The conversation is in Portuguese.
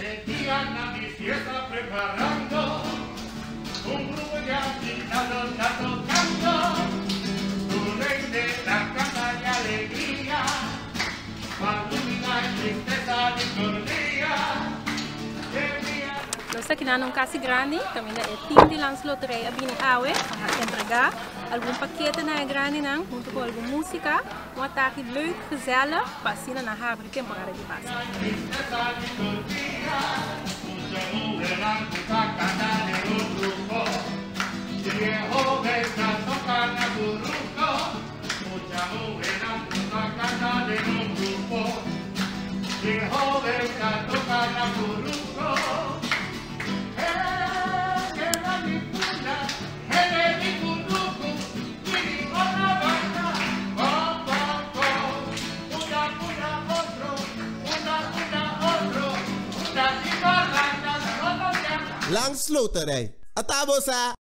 Diana mi fiesta preparando, un grupo de agitados está tocando, tu rey de la casa y alegría, Palumina y tristeza que día Nós aqui num Casa Grande, também é time de lança loteria a Bini Awe, para entregar algum paquete na Grande, não, junto com alguma música, um ataque leuk, gezellig, para assim na de paz. mucha mujer la puta cana de un grupo, viejo está tocando burruco, Lang slow today. At tabo sa